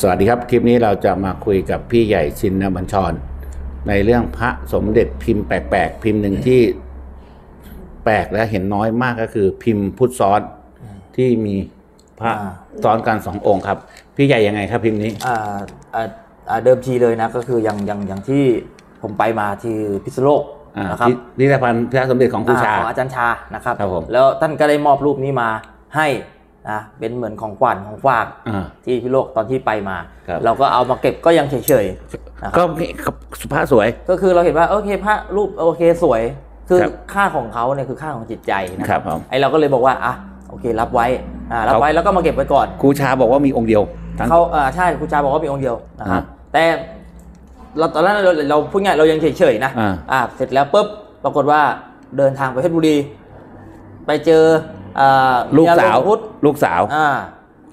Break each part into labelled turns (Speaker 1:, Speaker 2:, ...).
Speaker 1: สวัสดีครับ คลิปนี้เราจะมาคุยกับพี่ใหญ่ชินบัญชร ในเรื่องพระสมเด็จพิมพ์แปลกๆ พิมพ์หนึ่งที่แปลกและเห็นน้อยมากก็คือ พิมพ์พุทธซ้อนที่มีพระ
Speaker 2: อ่า
Speaker 1: ซ้อนกันสององค์ครับ พี่ใหญ่ยังไงครับพิมพ์นี้
Speaker 2: อ่าอ่าอ่าเดิมทีเลยนะก็คืออย่างอย่างอย่างที่ผมไปมาที่พิษณุโลก
Speaker 1: อ่า
Speaker 2: นะครับ
Speaker 1: พิพิพิธภัณฑ์พระสมเด็จของครูชา
Speaker 2: อ่ของอาจารย์ชานะครับ
Speaker 1: ครับผม
Speaker 2: แล้วท่านก็ได้มอบรูปนี้มาให้ นะเป็นเหมือนของขวัญของฝาก
Speaker 1: อ่า
Speaker 2: ที่พิษณุโลกตอนที่ไปมา
Speaker 1: ครับ
Speaker 2: เราก็เอามาเก็บก็ยังเฉยๆนะค
Speaker 1: ก็
Speaker 2: รับ
Speaker 1: นี่พระสวย
Speaker 2: ก็คือเราเห็นว่าโอเคพระรูปโอเคสวย คือ
Speaker 1: ครับ
Speaker 2: ค่าของเขาเนี่ยคือค่าของจิตใจนะครับ
Speaker 1: ผม
Speaker 2: ไอเราก็เลยบอกว่าอะโอเครับไว้อ่ารับ
Speaker 1: เขา
Speaker 2: ไว้แล้วก็มาเก็บไว้ก่อน
Speaker 1: ครูชาบอกว่ามีองค์เดียวทั้ง
Speaker 2: เขาอ่าใช่ครูชาบอกว่ามีองค์เดียวนะครับ
Speaker 1: อ่า
Speaker 2: แต่เราตอนแรกเราเราพูดง่ายเรายังเฉยๆนะ
Speaker 1: อ่า
Speaker 2: อ่าเสร็จแล้วปุ๊บปรากฏว่าเดินทางไปเพชรบุรี ไปเจออ่า
Speaker 1: ลูกสาว
Speaker 2: เมียหงพุทธ
Speaker 1: ลูกสาว
Speaker 2: อ่า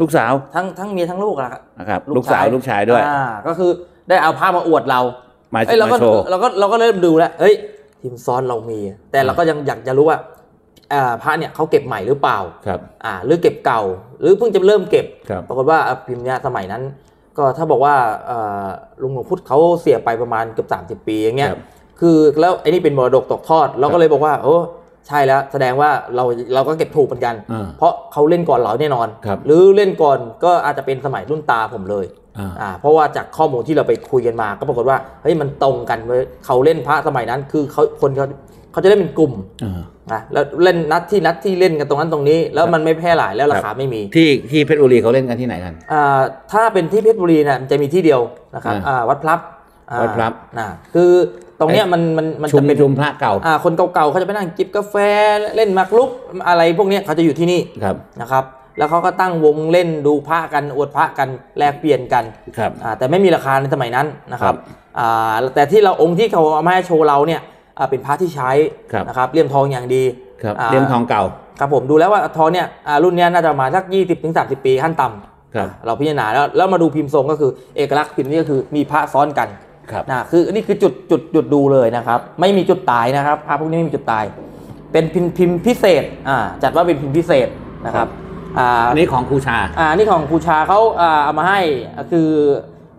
Speaker 1: ลูกสาว
Speaker 2: ทั้งทั้งเมียทั้งลูกอะครับ
Speaker 1: นะครับ ลูกสาวลูกชายด้วย
Speaker 2: อ่าก็คือได้เอาภาพมาอวดเรา
Speaker 1: มา
Speaker 2: เอ้ยเราก็
Speaker 1: มาโชว์
Speaker 2: เราก็เราก็เริ่มดูแล้วเฮ้ยทีมซ้อนเรามี แต่เราก็ยังอยากจะรู้ว่าอ่าพระเนี่ยเขาเก็บใหม่หรือเปล่า
Speaker 1: ครับ
Speaker 2: อ่าหรือเก็บเก่า หรือเพิ่งจะเริ่มเก็บ
Speaker 1: ครับ
Speaker 2: ปรากฏว่าอะพิมพ์เนี้ยสมัยนั้น ก็ถ้าบอกว่าเอ่อลุงหลวงพุทธเขาเสียไปประมาณเกือบ30 ปีอย่างเงี้ย
Speaker 1: ครับ
Speaker 2: คือแล้วไอ้นี่เป็นมรดกตกทอด เราก็เลยบอกว่าโอ้ ใช่แล้วแสดงว่าเราเราก็เก็บถูกเหมือนกัน
Speaker 1: อ่า
Speaker 2: เพราะเขาเล่นก่อนเราแน่นอน
Speaker 1: ครับ
Speaker 2: หรือเล่นก่อนก็อาจจะเป็นสมัยรุ่นตาผมเลย
Speaker 1: อ่า
Speaker 2: อ่าเพราะว่าจากข้อมูลที่เราไปคุยกันมา ก็ปรากฏว่าเฮ้ยมันตรงกันเว้ยเขาเล่นพระสมัยนั้น คือเขาคนเขาเขาจะเล่นเป็นกลุ่ม
Speaker 1: อ่า
Speaker 2: นะแล้วเล่นนัดที่นัดที่เล่นกันตรงนั้นตรงนี้ แล้วมันไม่แพร่หลายแล้วรา
Speaker 1: ครั
Speaker 2: คา
Speaker 1: บ
Speaker 2: ไม่มี
Speaker 1: ที่ที่เพชรบุรีเขาเล่นกันที่ไหนกัน
Speaker 2: อ่าถ้าเป็นที่เพชรบุรีเนี่ยมันจะมีที่เดียวนะครับ
Speaker 1: อ่า
Speaker 2: อ่าวัดพลับอ่า
Speaker 1: วัดพลับ
Speaker 2: นะคือ ตรงเนี้ยมันมันมัน
Speaker 1: ชุ
Speaker 2: จะ
Speaker 1: ม
Speaker 2: เป็น
Speaker 1: ชุมพระเก่า
Speaker 2: อ่าคนเก่าๆเขาจะไปนั่งจิบกาแฟเล่นหมากรุกอะไรพวกเนี้ยเขาจะอยู่ที่นี่
Speaker 1: ครับ
Speaker 2: นะครับแล้วเขาก็ตั้งวงเล่นดูพระกันอวดพระกันแลกเปลี่ยนกัน
Speaker 1: ครับ
Speaker 2: อ่าแต่ไม่มีราคาในสมัยนั้นนะครับ
Speaker 1: ครับ
Speaker 2: อ่าแต่ที่เราองค์ที่เขาเอามาให้โชว์เราเนี่ยอ่าเป็นพระที่ใช้
Speaker 1: ครับ
Speaker 2: นะครับเลี่ยมทองอย่างดี
Speaker 1: ครับ
Speaker 2: อ่า
Speaker 1: เลี่ยมทองเก่า
Speaker 2: ครับผมดูแล้วว่าทองเนี่ยอ่ารุ่นเนี้ยน่าจะประมาณสัก 20ถึง30 ปีขั้นต่ำ
Speaker 1: ครับ
Speaker 2: อ่าเราพิจารณาแล้วแล้วมาดูพิมพ์ทรงก็คือเอกลักษณ์พิมพ์นี่ก็คือมีพระซ้อนกัน
Speaker 1: ครับ
Speaker 2: นะคือนี่คือจุดจุดจุดดูเลยนะครับ ไม่มีจุดตายนะครับพระพวกนี้ไม่มีจุดตาย เป็นพิมพ์พิมพ์พิเศษอ่าจัดว่าเป็นพิมพ์พิเศษนะครับอ่า
Speaker 1: อันนี้ของครูชา
Speaker 2: อ่านี่ของครูชาเขาอ่าเอามาให้คือ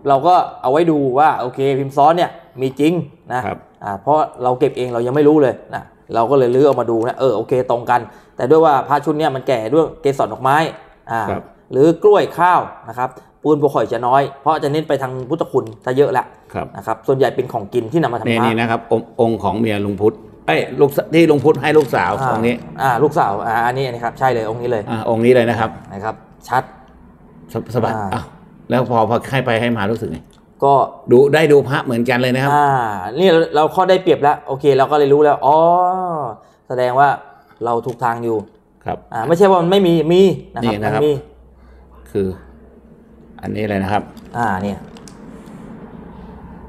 Speaker 2: เราก็เอาไว้ดูว่าโอเคพิมพ์ซ้อนเนี่ยมีจริงนะครับอ่าเพราะเราเก็บเองเรายังไม่รู้เลยนะเราก็เลยลื้อเอามาดูนะเออโอเคตรงกัน แต่ด้วยว่าพระชุดเนี่ยมันแก่ด้วยเกสรดอกไม้อ่า
Speaker 1: ครับ
Speaker 2: หรือกล้วยข้าวนะครับ ปูนบัวข่อยจะน้อย เพราะจะเน้นไปทางพุทธคุณซะเยอะละ
Speaker 1: ครับ
Speaker 2: นะครับส่วนใหญ่เป็นของกินที่นำมาทำ
Speaker 1: นี่
Speaker 2: พระ
Speaker 1: นี่นะครับองค์องค์ของเมียลุงพุทธเอ้ยลูกสที่ลุงพุทธให้ลูกสาว
Speaker 2: อ่า
Speaker 1: องค์นี้
Speaker 2: อ่าลูกสาวอ่าอันนี้อันนี้ครับใช่เลยองค์นี้เลย
Speaker 1: อ่าองค์นี้เลยนะครับ
Speaker 2: นะครับชัด
Speaker 1: สสบัด
Speaker 2: อ่า
Speaker 1: อ้าวแล้วพอพอให้ไปให้มารู้สึกไง
Speaker 2: ก็
Speaker 1: ดูได้ดูพระเหมือนกันเลยนะครับ
Speaker 2: อ่า นี่เราเราข้อได้เปรียบแล้ว โอเค เราก็เลยรู้แล้วอ๋อแสดงว่าเราถูกทางอยู่
Speaker 1: ครับ
Speaker 2: อ่า ไม่ใช่ว่ามันไม่มีมีนะครับ
Speaker 1: นี่นะครับ
Speaker 2: มัมี
Speaker 1: คือ อันนี้เลยนะครับ
Speaker 2: อ่าเนี่ย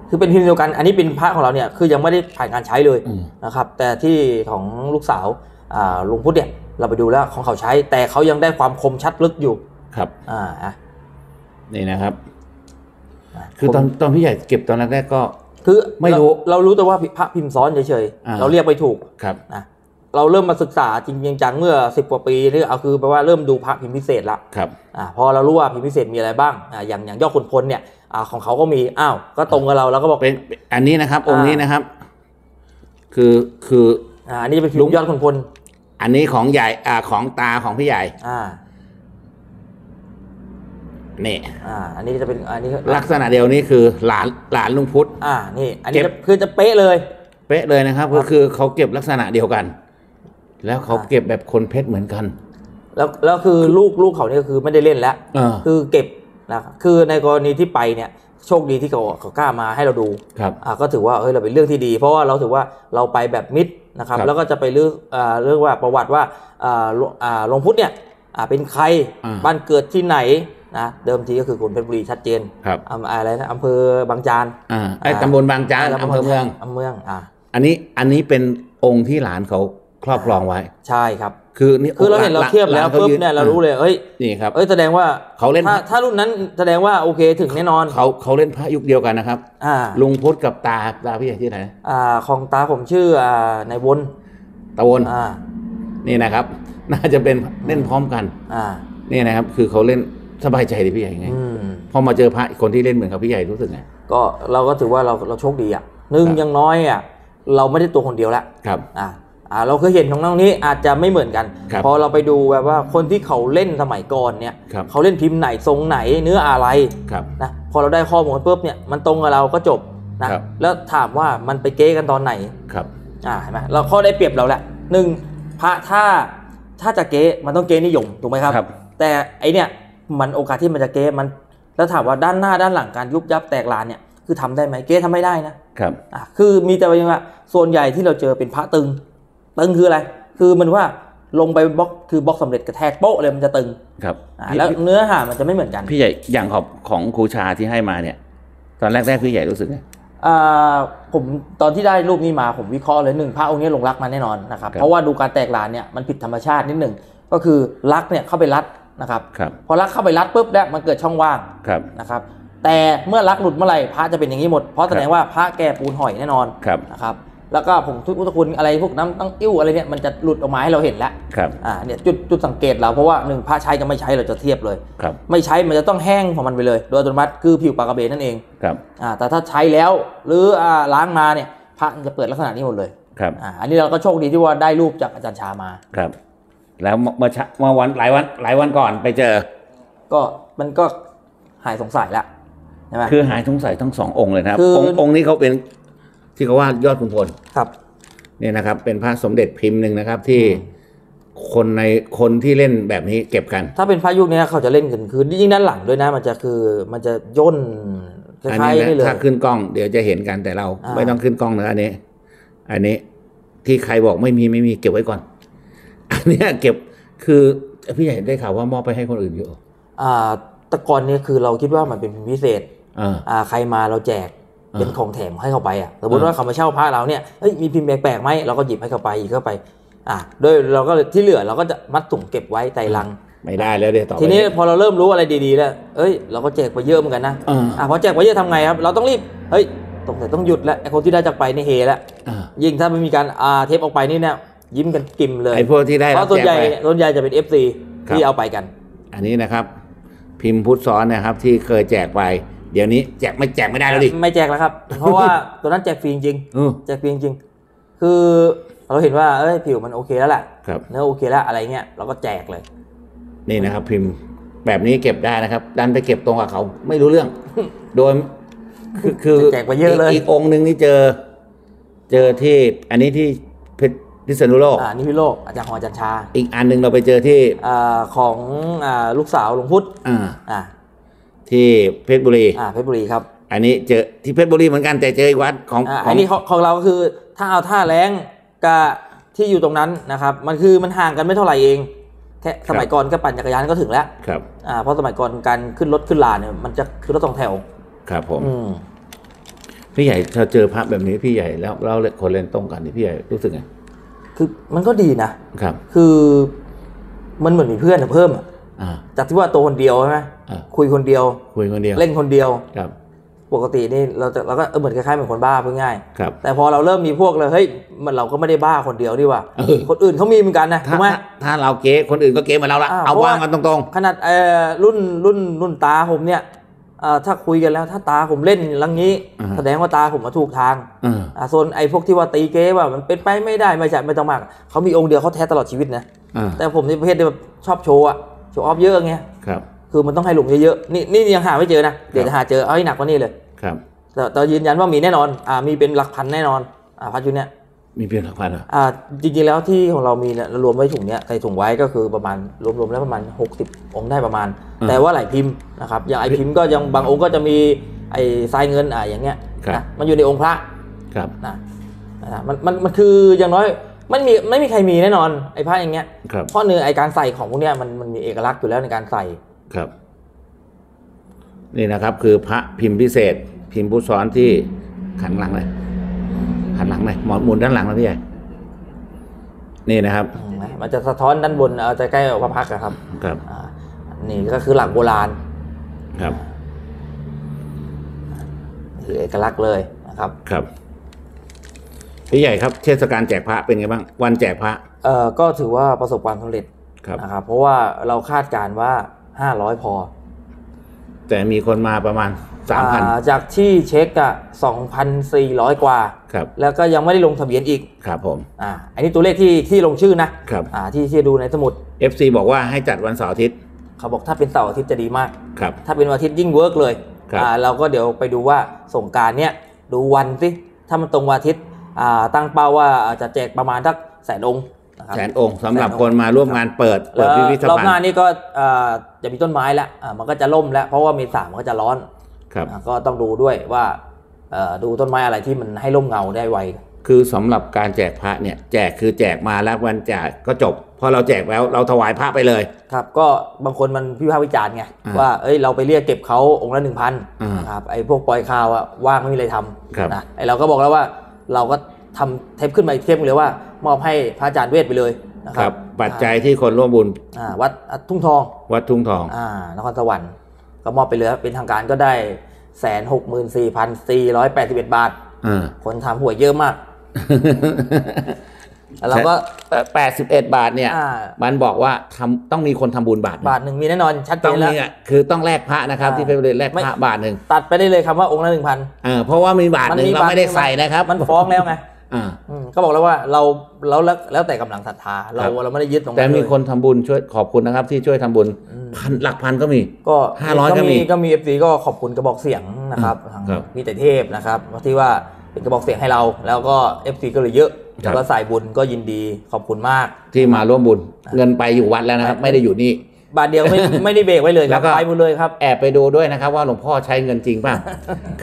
Speaker 2: คือเป็นพิมพ์เดียวกัน อันนี้เป็นพระของเราเนี่ยคือยังไม่ได้ผ่านการใช้เลย
Speaker 1: อืม
Speaker 2: นะครับ แต่ที่ของลูกสาวอ่าลุงพุทธเนี่ยเราไปดูแล้วของเขาใช้ แต่เขายังได้ความคมชัดลึกอยู่
Speaker 1: ครับ
Speaker 2: อ่าอะ
Speaker 1: นี่นะครับ
Speaker 2: อะ
Speaker 1: คือตอนตอนพี่ใหญ่เก็บตอนแรกๆก็
Speaker 2: คือ
Speaker 1: ไม่รู้
Speaker 2: เาเรารู้แต่ว่าพระพิมพ์ซ้อนเฉย
Speaker 1: อ่า
Speaker 2: ๆเราเรียกไปถูก
Speaker 1: ครับ
Speaker 2: นะ เราเริ่มมาศึกษาจริงๆจังเมื่อ10กว่าปีนี่เอาคือแปลว่าเริ่มดูพระพิมพ์พิเศษละ
Speaker 1: ครับ
Speaker 2: อ่าพอเรารู้ว่าพิมพ์พิเศษมีอะไรบ้างอ่าอย่างอย่างยอดขุนพลเนี่ยอ่าของเขาก็มีอ้าวก็ตรงกับเราแล้วก็บอก
Speaker 1: เป็นอันนี้นะครับ องค์นี้
Speaker 2: อ่า
Speaker 1: นะครับ คือคือ
Speaker 2: อ่าอันนี้จะเป็นพิม
Speaker 1: ลุง
Speaker 2: พ์ยอดขุนพล
Speaker 1: อันนี้ของใหญ่อ่าของตาของพี่ใหญ่
Speaker 2: อ่า
Speaker 1: นี่
Speaker 2: อ่า อันนี้จะเป็นอันนี้
Speaker 1: ลักษณะเดียวนี้คือหลานหลานลุงพุทธ
Speaker 2: อ่านี่ อันนี้
Speaker 1: เก็บ
Speaker 2: จะคือจะเป๊ะเลย
Speaker 1: เป๊ะเลยนะครับ ก็คือเขาเก็บลักษณะเดียวกัน แล้วเขา
Speaker 2: อ่า
Speaker 1: เก็บแบบคนเพชรเหมือนกัน
Speaker 2: แล้วแล้วคือลูกลูกเขาเนี่ยคือไม่ได้เล่นแล้ว
Speaker 1: เออ
Speaker 2: คือเก็บนะคือในกรณีที่ไปเนี่ยโชคดีที่เขาเขากล้ามาให้เราดู
Speaker 1: ครับ
Speaker 2: อ่าก็ถือว่าเฮ้ยเราเป็นเรื่องที่ดี เพราะว่าเราถือว่าเราไปแบบมิตรนะครับ
Speaker 1: ครับ
Speaker 2: แล้วก็จะไปเรื่องอ่าเรื่องว่าประวัติว่าอ่าหลวงอ่าหลวงพุทธเนี่ยอ่าเป็นใคร
Speaker 1: อ่า
Speaker 2: บ้านเกิดที่ไหนนะเดิมทีก็คือคนเพชรบุรีชัดเจน
Speaker 1: ครับ
Speaker 2: อำอะไรนะอำเภอบางจาน
Speaker 1: อ่าไอ้ตำบลบางจานอำเภอเมือง
Speaker 2: อำเภอเมืองอ่า
Speaker 1: อันนี้อันนี้เป็นองค์ที่หลานเขา ครอบครองไว้
Speaker 2: ใช่ครับ
Speaker 1: คือนี่
Speaker 2: คือเราเห็นเราเทียบแล้ว
Speaker 1: หขา
Speaker 2: ปุ๊บ
Speaker 1: ยื
Speaker 2: เนี่ยเรารู้เลยเอ้ย
Speaker 1: นี่ครับ
Speaker 2: เอ้ยแสดงว่า
Speaker 1: เขาเล่น
Speaker 2: ถ้าถ้ารุ่นนั้นแสดงว่าโอเคถึงแน่นอน
Speaker 1: เขาเขาเล่นพระยุคเดียวกันนะครับ
Speaker 2: อ่า
Speaker 1: ลุงพุทธกับตาตาพี่ใหญ่ที่ไหน
Speaker 2: อ่าของตาผมชื่ออ่าในายวน
Speaker 1: ตะวน
Speaker 2: อ่า
Speaker 1: นี่นะครับ น่าจะเป็นเล่นพร้อมกัน
Speaker 2: อ่า
Speaker 1: นี่นะครับ คือเขาเล่นสบายใจดีพี่ใหญ่ไง
Speaker 2: อืม
Speaker 1: เพพอมาเจอพระอีกคนที่เล่นเหมือนกับพี่ใหญ่รู้สึกไง
Speaker 2: ก็เราก็ถือว่าเราเราโชคดีอะหนึ่ง
Speaker 1: ครับ
Speaker 2: อยังน้อยอะเราไม่ได้ตัวคนเดียวละ
Speaker 1: ครับ
Speaker 2: อ่า อ่าเราเคยเห็นของน้องนี้อาจจะไม่เหมือนกัน
Speaker 1: ครับ
Speaker 2: พอเราไปดูแบบว่าคนที่เขาเล่นสมัยก่อนเนี่ย
Speaker 1: ครับ
Speaker 2: เขาเล่นพิมพ์ไหนทรงไหนเนื้ออะไร
Speaker 1: ครับ
Speaker 2: นะพอเราได้ข้อมูลปุ๊บเนี่ยมันตรงกับเราก็จบนะครับ แล้วถามว่ามันไปเก๊กันตอนไหน
Speaker 1: ครับ
Speaker 2: อ่าเห็นไหมเราข้อได้เปรียบเราแหละหนึ่งพระถ้าถ้าจะเก๊มันต้องเก๊นิยมถูกไหมครับ
Speaker 1: ครับ
Speaker 2: แต่ไอเนี่ยมันโอกาสที่มันจะเก๊มัน แล้วถามว่าด้านหน้าด้านหลังการยุบยับแตกลานเนี่ยคือทำได้ไหมเก๊ทำไม่ได้นะ ครับ อะคือมีแต่ว่าอย่างว่าส่วนใหญ่ที่เราเจอเป็นพระตึง ตึงคืออะไร คือมันว่าลงไปบล็อกคือบล็อกสำเร็จกระแทกโป๊ะเลยมันจะตึง
Speaker 1: ครับ
Speaker 2: อะ
Speaker 1: พี่
Speaker 2: แล้วเนื้อหามันจะไม่เหมือนกัน
Speaker 1: พี่ใหญ่อย่างของของครูชาที่ให้มาเนี่ย ตอนแรกๆพี่ใหญ่รู้สึกไง
Speaker 2: อ่าผมตอนที่ได้รูปนี้มาผมวิเคราะห์เลยหนึ่งพระองค์นี้ลงรักมาแน่นอนนะครับ
Speaker 1: ครับ
Speaker 2: เพราะว่าดูการแตกลานเนี่ยมันผิดธรรมชาตินิดหนึ่งก็คือรักเนี่ยเข้าไปรัดนะครับ
Speaker 1: ครับ
Speaker 2: พอรักเข้าไปรัดปุ๊บเนี่ยมันเกิดช่องว่าง
Speaker 1: ครับ
Speaker 2: นะครับแต่เมื่อรักหลุดเมื่อไหร่พระจะเป็นอย่างนี้หมดเพราะแสดงว่าพระแก่ปูนหอยแน่นอน
Speaker 1: ครับ
Speaker 2: นะครับ แล้วก็ผงทุกพุทธคุณอะไรพวกน้ำตั้งอิ่วอะไรเนี่ยมันจะหลุดออกมาให้เราเห็นแล้ว
Speaker 1: ครับ
Speaker 2: อ่าเนี่ยจุดจุดสังเกตเราเพราะว่าหนึ่งพระใช้กับไม่ใช้เราจะเทียบเลย
Speaker 1: ครับ
Speaker 2: ไม่ใช้มันจะต้องแห้งของมันไปเลย โดยอัตโนมัติคือผิวปลากระเบนนั่นเอง
Speaker 1: ครับ
Speaker 2: อ่าแต่ถ้าใช้แล้วหรืออ่าล้างมาเนี่ยพระมันจะเปิดลักษณะนี้หมดเลย
Speaker 1: ครับ
Speaker 2: อ่าอันนี้เราก็โชคดีที่ว่าได้รูปจากอาจารย์ชามา
Speaker 1: ครับ แล้วเมื่อเช้าเมื่อวันหลายวันหลายวันก่อนไปเจอ
Speaker 2: ก็มันก็หายสงสัยละใช่ไหม
Speaker 1: คือหายสงสัยทั้งสององค์เลยนะครับ
Speaker 2: คือ
Speaker 1: องค์องค์นี้เขาเป็น ที่เขาว่ายอดขุนพล
Speaker 2: ครับ
Speaker 1: เนี่ยนะครับ เป็นพระสมเด็จพิมพ์หนึ่งนะครับ ที่คนในคนที่เล่นแบบนี้เก็บกัน
Speaker 2: ถ้าเป็นพระยุคนี้เขาจะเล่นกันคือยิ่งด้านหลังด้วยนะ มันจะคือมันจะย่นค
Speaker 1: อัน
Speaker 2: ล้าย
Speaker 1: นี้
Speaker 2: ๆนี่เล
Speaker 1: นะ
Speaker 2: ย
Speaker 1: ถ้าขึ้นกล้องเดี๋ยวจะเห็นกันแต่เรา
Speaker 2: อ่า
Speaker 1: ไม่ต้องขึ้นกล้องนะอันนี้ อันนี้ที่ใครบอกไม่มีไม่มีเก็บไว้ก่อน อันเนี้ยเก็บคือพี่ใหญ่ได้ข่าวว่ามอบไปให้คนอื่นอยู่
Speaker 2: อ่าแตะกอนเนี่ยคือเราคิดว่ามันเป็นพิเศษ
Speaker 1: อ่า
Speaker 2: อ่าใครมาเราแจก เป็น
Speaker 1: อ่า
Speaker 2: ของแถมให้เขาไปอะสมมติ
Speaker 1: อ่า
Speaker 2: ว่าเขามาเช่าพระเราเนี่ยเฮ้ยมีพิมพ์แปลกๆไหมเราก็หยิบให้เขาไปหยิบเข้าไป อ่าโดยเราก็ที่เหลือเราก็จะมัดถุงเก็บไว้ใต้ลัง
Speaker 1: ไม่ได้แล้วเดี๋ยวต่อไป
Speaker 2: ทีนี้พอเราเริ่มรู้อะไรดีๆแล้ว เอ้ยเราก็แจกไปเยอะเหมือนกันนะ
Speaker 1: อ่า
Speaker 2: อะพอแจกไปเยอะทำไงครับ เราต้องรีบ เฮ้ยตรงแต่ต้องหยุดแล้วไอ้คนที่ได้จากไปนี่เฮแล้ว
Speaker 1: อ่า
Speaker 2: ยิ่งถ้าไม่มีการอ่าเทปออกไปนี่เนี่ยยิ้มกันกิ่มเลย
Speaker 1: ไอ้พวกที่ได้
Speaker 2: เพ
Speaker 1: รับ
Speaker 2: ราะส่วน
Speaker 1: แจก
Speaker 2: ใหญ่
Speaker 1: ไป
Speaker 2: ส่วนใหญ่จะเป็น FC
Speaker 1: ครับ
Speaker 2: ที่เอาไปกัน
Speaker 1: อันนี้นะครับ พิมพ์พุทธซ้อนนะครับที่เคยแจกไป เดี๋ยวนี้แจกไม่แจกไม่ได้แล้วดิ
Speaker 2: ไม่แจกแล้วครับ เพราะว่าตัวนั้นแจกฟรีจริง
Speaker 1: เออ
Speaker 2: แจกฟรีจริง คือเราเห็นว่าเอ้ยผิวมันโอเคแล้วแหละ
Speaker 1: ครับ
Speaker 2: เนื้อโอเคแล้วอะไรเงี้ยเราก็แจกเลย
Speaker 1: นี่นะครับ พิมพ์แบบนี้เก็บได้นะครับ ดันไปเก็บตรงกับเขาไม่รู้เรื่อง โดยคือคือ
Speaker 2: แจกไปเยอะเลย
Speaker 1: กองค์หนึ่งนี่เจอ เจอที่อันนี้ที่เพชรพิษณุโลก
Speaker 2: อ่านี่พี่โลกอาจารย์ของอาจารย์ชา
Speaker 1: อีกอันหนึ่งเราไปเจอที่
Speaker 2: อ่าของอ่าลูกสาวหลวงพุทธ
Speaker 1: อ่า
Speaker 2: อ่า
Speaker 1: ที่เพชรบุรี
Speaker 2: อ่าเพชรบุรีครับ
Speaker 1: อันนี้เจอที่เพชรบุรีเหมือนกันแต่เจออีกวัดของ
Speaker 2: อ่า
Speaker 1: ขอ
Speaker 2: อั
Speaker 1: ง
Speaker 2: นนี้ของของเราก็คือถ้าเอาท่าแรงกับที่อยู่ตรงนั้นนะครับ มันคือมันห่างกันไม่เท่าไหร่เองแค่สมัยก่อนก็ปั่นจักรยานก็ถึงแล้ว
Speaker 1: ครับ
Speaker 2: อ่าเพราะสมัยก่อนการขึ้นรถขึ้นลานเนี่ยมันจะคือรถสองแถว
Speaker 1: ครับผม
Speaker 2: อืม
Speaker 1: พี่ใหญ่ถ้าเจอพระแบบนี้พี่ใหญ่แล้วเราคนเล่นตรงกันนี่พี่ใหญ่รู้สึกไง
Speaker 2: คือมันก็ดีนะ
Speaker 1: ครับ
Speaker 2: คือมันเหมือนมีเพื่อนเพิ่มอะ
Speaker 1: อ่า
Speaker 2: จากที่ว่าตัวคนเดียวใช่ไหม
Speaker 1: อ่า
Speaker 2: คุยคนเดียว
Speaker 1: คุยคนเดียว
Speaker 2: เล่นคนเดียว
Speaker 1: ครับ
Speaker 2: ปกตินี่เราจะเราก็เออเหมือนคล้ายๆเหมือนคนบ้าพูดง่าย
Speaker 1: ครับ
Speaker 2: แต่พอเราเริ่มมีพวกเลยเฮ้ยมันเราก็ไม่ได้บ้าคนเดียวดีว่า
Speaker 1: เออ
Speaker 2: คนอื่นเขามีเหมือนกันนะ
Speaker 1: ถ้า
Speaker 2: ถูกไหม
Speaker 1: ถ้าถ้าเราเก๊คนอื่นก็เก๊เหมาเราละ
Speaker 2: อ่า
Speaker 1: เอา
Speaker 2: เพราะ
Speaker 1: ว่า
Speaker 2: ว่า
Speaker 1: กันตรง
Speaker 2: ขนาดเอ่อรุ่นรุ่นรุ่นตาผมเนี่ยเอ่อถ้าคุยกันแล้วถ้าตาผมเล่นลังนี้ แสดงว่าตาผมมาถูกทาง
Speaker 1: ๆเออ
Speaker 2: อ่าส่วนไอ้พวกที่ว่าตีเก้ว่ามันเป็นไปไม่ได้ไม่ใช่ไม่ต้องมากเขามีองค์เดียวเขาแท้ตลอดชีวิตนะ
Speaker 1: อ่า
Speaker 2: แต่ผมในประเภทที่แบบชอบโชว์อะโช ว์ออฟเยอะไง
Speaker 1: ครับ
Speaker 2: คือมันต้องให้หลุมเยอะๆนี่นี่ยังหาไม่เจอนะเดี๋ยวจะหาเจอเอาให้หนักกว่านี้เลย
Speaker 1: ครับ
Speaker 2: แต่แต่ยืนยันว่ามีแน่นอนอ่ามีเป็นหลักพันแน่นอนอ่าพัดชุดเนี้ย
Speaker 1: มีเพียงหลักพันเหรอ
Speaker 2: อ่าจริงๆแล้วที่ของเรามีเนี่ยเรารวมไว้ถุงเนี้ยใส่ถุงไว้ก็คือประมาณรวมๆแล้วประมาณ 60 องค์ได้ประมาณ แต่ว่าหลายพิมพ์นะครับอย่างไอพิมพ์ก็ยังบางองค์ก็จะมีไอ้ทรายเงินอ่าอย่างเงี้ยนะมันอยู่ในองค์พระ
Speaker 1: ครับ
Speaker 2: นะนะมันมันมันคืออย่างน้อย มันมีไม่มีใครมีแน่นอนไอ้ผ้าอย่างเงี้ย
Speaker 1: ครับ
Speaker 2: เพราะเนื้อไอการใส่ของพวกเนี้ยมันมันมีเอกลักษณ์อยู่แล้วในการใส่
Speaker 1: ครับ นี่นะครับ คือพระพิมพ์พิเศษ พิมพ์ผู้สอนที่ขันหลังเลยหันหลังเลยหมอนหมุนด้านหลังนะพี่ใหญ่นี่นะครับ
Speaker 2: เห็นไหมมันจะสะท้อนด้านบนเอาจะใกล้กับพระพักตร์อะครับ
Speaker 1: ครับ
Speaker 2: อ่านี่ก็คือหลักโบราณ
Speaker 1: ครับ
Speaker 2: คือเอกลักษณ์เลยนะครับ
Speaker 1: ครับ พี่ใหญ่ครับเทศกาลแจกพระเป็นไงบ้าง วันแจกพระ
Speaker 2: เอ่อก็ถือว่าประสบความสำเร็จ
Speaker 1: ครับ
Speaker 2: นะครับเพราะว่าเราคาดการณ์ว่า 500 พอ
Speaker 1: แต่มีคนมาประมาณสามพัน
Speaker 2: อ่าจากที่เช็คอะ2,400 กว่า
Speaker 1: ครับ
Speaker 2: แล้วก็ยังไม่ได้ลงทะเบียนอีก
Speaker 1: ครับผม
Speaker 2: อ่าอันนี้ตัวเลขที่ที่ลงชื่อนะครับ อ่าที่ที่ดูในสมุด
Speaker 1: FC บอกว่าให้จัดวันเสาร์อาทิตย์
Speaker 2: เขาบอกถ้าเป็นเสาร์อาทิตย์จะดีมาก
Speaker 1: ครับ
Speaker 2: ถ้าเป็นวันอาทิตย์ยิ่ง work เลย
Speaker 1: ครับ
Speaker 2: อ่าเราก็เดี๋ยวไปดูว่าสงกรานต์เนี้ยดูวันสิถ้ามันตรงวันอาทิตย์อ่า ตั้งเป้าว่าจะแจกประมาณสักแสนองค์นะครับ
Speaker 1: แสนองค์สำหรับ
Speaker 2: แสนองค์
Speaker 1: คนมาร่วมงานเปิดเปิ
Speaker 2: แล้
Speaker 1: ด
Speaker 2: ว
Speaker 1: พิพิธ
Speaker 2: รอบ
Speaker 1: ภั
Speaker 2: หน้า
Speaker 1: ณฑ์
Speaker 2: นี้ก็อ่าจะมีต้นไม้แล้วอ่ามันก็จะล่มแล้วเพราะว่าเมษามันก็จะร้อน
Speaker 1: ครับ
Speaker 2: อ่าก็ต้องดูด้วยว่าเอ่อดูต้นไม้อะไรที่มันให้ร่มเงาได้ไว
Speaker 1: คือสำหรับการแจกพระเนี่ยแจกคือแจกมาแล้ววันแจกก็จบพอเราแจกแล้วเราถวายพระไปเลย
Speaker 2: ครับ ก็บางคนมันพิพากษ์วิจารณ์ไง
Speaker 1: อ่า
Speaker 2: ว่าเอ้ยเราไปเรียกเก็บเขาองค์ละหนึ่งพัน
Speaker 1: อ่า
Speaker 2: ครับไอ้พวกปล่อยข่าวอะว่างไม่มีอะไรท
Speaker 1: ครับำ
Speaker 2: นะไอ้เราก็บอกแล้วว่า เราก็ทำเทปขึ้นมาอีกเทปเลยว่ามอบให้พระอาจารย์เวทไปเลยนะค
Speaker 1: ครั
Speaker 2: รั
Speaker 1: บบปัจจัยที่คนร่วมบุญ
Speaker 2: อ่าวัดทุ่งทอง
Speaker 1: วัดทุ่งทอง
Speaker 2: อ่านครสวรรค์ก็มอบไปเลยครับเป็นทางการก็ได้แสนหกหมื่นสี่พันสี่ร้อยแปดสิบเอ็ดบาท
Speaker 1: อ่า
Speaker 2: คนทำหวยเยอะมาก แล้วเราก็
Speaker 1: แปดสิบเอ็ดบาทเนี่ย
Speaker 2: อ่า
Speaker 1: มันบอกว่าทำต้องมีคนทำบุญบาทหนึ่ง
Speaker 2: บาทหนึ่งมีแน่นอนชัดเจ
Speaker 1: ต้อง
Speaker 2: นแล้ว
Speaker 1: มีอะคือต้องแลกพระนะครับ
Speaker 2: อ่า
Speaker 1: ที่ไปเลยแลก
Speaker 2: ไม่
Speaker 1: พระบาทหนึ่ง
Speaker 2: ตัดไปได้เลยคำว่าองค์ละหนึ่งพัน
Speaker 1: เออเพราะว่ามีบาทหนึ่งเราไม่ได้ใส่นะครับ
Speaker 2: มันฟ้องแล้วไง
Speaker 1: อ่า
Speaker 2: อืมก็บอกแล้วว่าเราเราแล้วแล้วแต่กำลังศรัทธาเรา
Speaker 1: ครับ
Speaker 2: เราไม่ได้ยึดตรง
Speaker 1: แต่
Speaker 2: นั้น
Speaker 1: มี
Speaker 2: เลย
Speaker 1: คนทำบุญช่วยขอบคุณนะครับ ที่ช่วยทำบุญ
Speaker 2: อืม
Speaker 1: พันหลักพันก็มี
Speaker 2: ก็
Speaker 1: 500ก็มี
Speaker 2: ก็มีเอฟซีก็ขอบคุณกระบอกเสียงนะครับทาง
Speaker 1: ครับ
Speaker 2: มีแต่เทพนะครับที่ว่า เป็นกระบอกเสียงให้เรา แล้วก็เอฟซีก็เลยเยอะ
Speaker 1: ครับ
Speaker 2: แล้วก็สายบุญก็ยินดีขอบคุณมาก
Speaker 1: ที่มาร่วมบุญเงินไปอยู่วัดแล้วนะครับ ไม่ได้อยู่นี่
Speaker 2: บาทเดียวไม่ ไม่ได้เบรกไว้เลยค
Speaker 1: แล้
Speaker 2: รับ
Speaker 1: วก็
Speaker 2: ไปหมดเลยครับ
Speaker 1: แอบไปดูด้วยนะครับ ว่าหลวงพ่อใช้เงินจริงป่ะ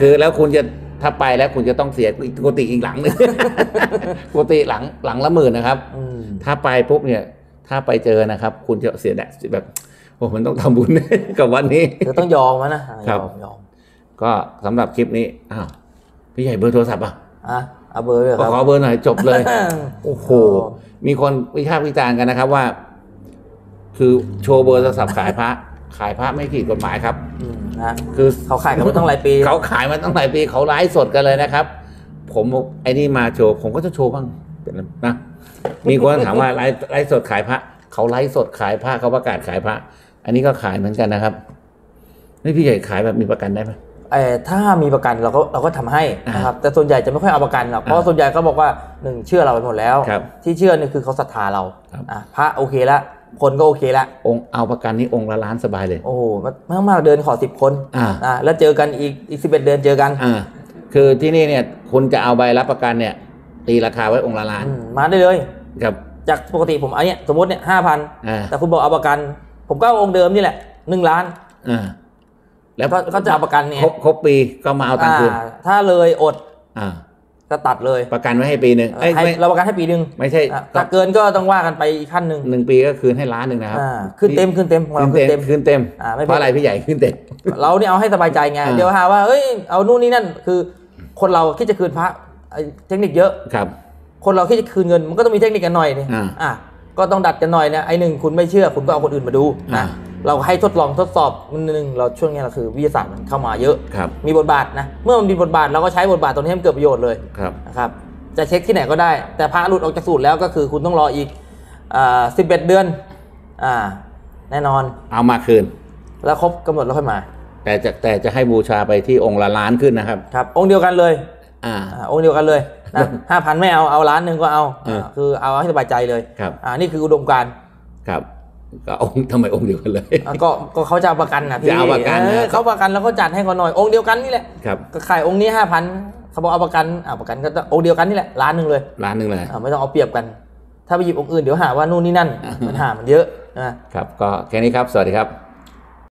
Speaker 1: คือแล้วคุณจะถ้าไปแล้วคุณจะต้องเสียกุฏิอีกหลังหนึง กุฏิหลังหลังละหมื่นนะครับ
Speaker 2: อืม
Speaker 1: ถ้าไปปุ๊บเนี่ย ถ้าไปเจอนะครับ คุณจะเสียดายแบบโอ้มันต้องทำบุญ กับวันนี้
Speaker 2: คือต้องยอมนะอะ
Speaker 1: ครั
Speaker 2: ย
Speaker 1: บ
Speaker 2: อมยอม
Speaker 1: ก็สำหรับคลิปนี้อ้าว พี่ใหญ่เบอร์โทรศัพท์อะ
Speaker 2: อะเอาเบอร์เลยครับก็
Speaker 1: ขอเบอร์หน่อยจบเลย โอ้โห มีคนวิพากษ์วิจารณ์กันนะครับว่า คือโชว์เบอร์โทรศัพท์ขายพระ ขายพระไม่ผิดกฎหมายครับ
Speaker 2: อืมนะ
Speaker 1: คือ
Speaker 2: เขาขายกันมาตั้งหลายปี
Speaker 1: เขาขายมาตั้งหลายปี เขาไลฟ์สดกันเลยนะครับ ผมไอ้นี่มาโชว์ ผมก็จะโชว์บ้างเป็นนะ มีคนถามว่าไลฟ์ไลฟ์สดขายพระ เขาไลฟ์สดขายพระเขาประกาศขายพระ อันนี้ก็ขายเหมือนกันนะครับนี่พี่ใหญ่ขายแบบมีประกันได้ไหม
Speaker 2: เอ่อ ถ้ามีประกันเราก็เราก็ทำให้นะครับแต่ส่วนใหญ่จะไม่ค่อยเอาประกันหรอกเพราะว่าส่วนใหญ่ก็บอกว่าหนึ่งเชื่อเราไปหมดแล้ว
Speaker 1: ครับ
Speaker 2: ที่เชื่อนี่คือเขาศรัทธาเรา
Speaker 1: ครับ
Speaker 2: อะพระโอเคแล้วคนก็โอเคแล้ว
Speaker 1: องค์เอาประกันนี่องค์ละล้านสบายเลย
Speaker 2: โอ้โหมากมากๆเดินขอสิบคน
Speaker 1: อ่า
Speaker 2: อะแล้วเจอกันอีกอีกสิบเอ็ดเดือนเจอกัน
Speaker 1: อ่าคือที่นี่เนี่ยคุณจะเอาใบรับประกันเนี่ยตีราคาไว้องค์ละล้าน
Speaker 2: อืมมาได้เลย
Speaker 1: ครับ
Speaker 2: จากปกติผมเอาเนี่ยสมมติเนี่ยห้าพัน
Speaker 1: อ่า
Speaker 2: แต่คุณบอกเอาประกัน ผมก็เอาองค์เดิมนี่แหละหนึ่งล้าน
Speaker 1: อ่า แล้ว
Speaker 2: ก็ก็จะเอาประกันเนี่ย
Speaker 1: ครบครบปีก็มาเอาตังค์คืน
Speaker 2: อ่าถ้าเลยอด
Speaker 1: อ่า
Speaker 2: ก็ตัดเลย
Speaker 1: ประกันไว้ให้ปีหนึ่งเอ้ย
Speaker 2: ให้
Speaker 1: ไม่
Speaker 2: เราประกันให้ปีหนึ่ง
Speaker 1: ไม่ใช่
Speaker 2: อะถ้าเกินก็ต้องว่ากันไปอีกขั้นหนึ่ง
Speaker 1: หนึ่งปีก็คืนให้ล้านหนึ่งนะครับ
Speaker 2: อ่าขึ้นเต็มขึ้นเต็มของ
Speaker 1: ขึ้
Speaker 2: เรา
Speaker 1: น
Speaker 2: ขึ้น
Speaker 1: เต็
Speaker 2: เต็
Speaker 1: ม
Speaker 2: ม
Speaker 1: ขึ้นเต็ม
Speaker 2: อ่าไม่
Speaker 1: เพราะอะไรพี่ใหญ่ขึ้นเต็ม
Speaker 2: เราเนี่ยเอาให้สบายใจไง
Speaker 1: อ่า
Speaker 2: เดี๋ยวหาว่าเอ้ยเอานู่นนี่นั่นคือ คนเราคิดจะคืนพระไอ้เทคนิคเยอะ
Speaker 1: ครับ
Speaker 2: คนเราคิดจะคืนเงินมันก็ต้องมีเทคนิคกันหน่อยนี่
Speaker 1: อ่า
Speaker 2: อะก็ต้องดัดกันหน่อยนะไอ้หนึ่งคุณไม่เชื่อคุณก็เอาคนอื่นมาดู
Speaker 1: อ่า
Speaker 2: นะ เราให้ทดลองทดสอบมันหนึ่งเราช่วงนี้เราคือวิทยาศาสตร์มันเข้ามาเยอะ
Speaker 1: ครับ
Speaker 2: มีบทบาทนะ เมื่อมันมีบทบาทเราก็ใช้บทบาทตรงนี้ให้มันเกิดประโยชน์เลย
Speaker 1: ครับ
Speaker 2: นะครับ จะเช็คที่ไหนก็ได้ แต่พระหลุดออกจากสูตรแล้วก็คือคุณต้องรออีกสิบเอ็ดเดือน อ่า แน่นอน
Speaker 1: เอามาคืน
Speaker 2: แล้วครบกำหนดแล้วค่อยมา
Speaker 1: แต่จะแต่จะให้บูชาไปที่องค์ละล้านขึ้นนะครับ
Speaker 2: ครับ องค์เดียวกันเลย
Speaker 1: อ่า
Speaker 2: อ่าองค์เดียวกันเลยนะห้าพันไม่เอา เอาล้านหนึ่งก็เอา
Speaker 1: เออ
Speaker 2: อ่าคือเอาให้สบายใจเลย
Speaker 1: ครับ
Speaker 2: อ่า นี่คืออุดมการณ์
Speaker 1: ครับ ก็องค์ทำไมองค์เดียวกันเลย
Speaker 2: อะก็ก็เขาจะเอาประกันนะพี่
Speaker 1: จะเอาประกันนะ
Speaker 2: เออเขาประกันแล้วก็จัดให้เขาหน่อยองค์เดียวกันนี่แหละ
Speaker 1: ครับ
Speaker 2: ก็ขายองค์นี้ห้าพันเขาบอกเอาประกันอ่าประกันก็ต้ององค์เดียวกันนี่แหละล้านหนึ่งเลย
Speaker 1: ล้านหนึ่งเลย
Speaker 2: อ่าไม่ต้องเอาเปรียบกัน ถ้าไปหยิบองค์อื่นเดี๋ยวหาว่านู่นนี่นั่นปัญหามันเยอะนะ
Speaker 1: ครับ ก็แค่นี้ครับ สวัสดีครับ